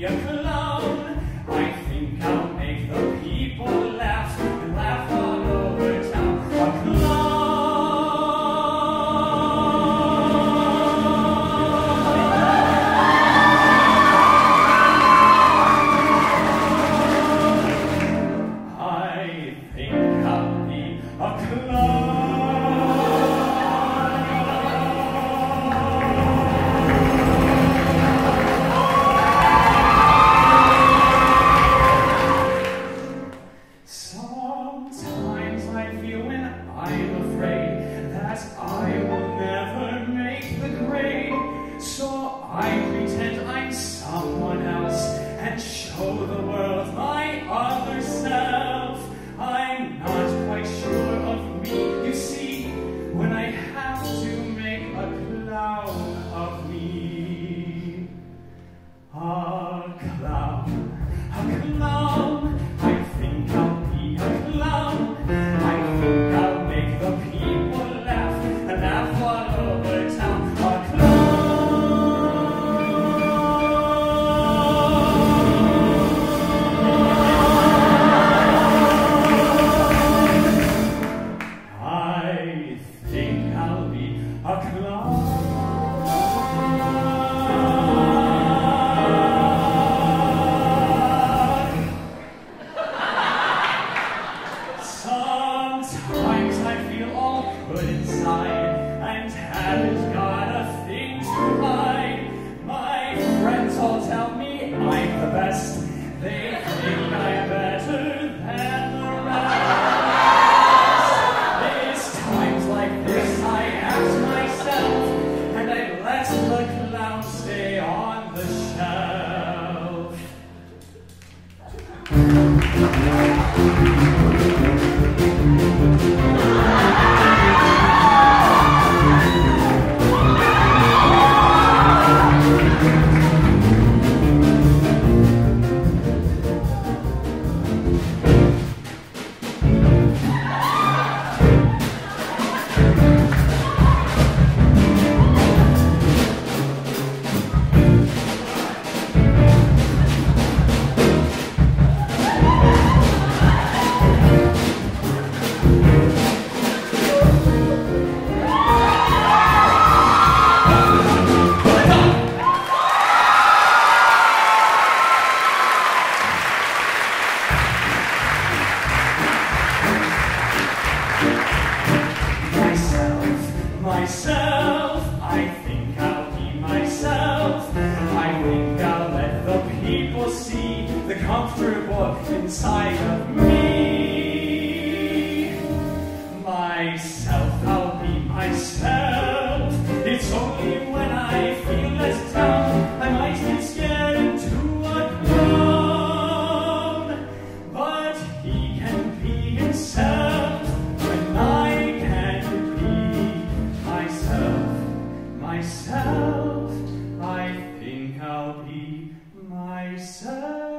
I Yeah, myself. I think I'll be myself. I think I'll let the people see the comfortable inside of me. Myself, I'll be myself. myself.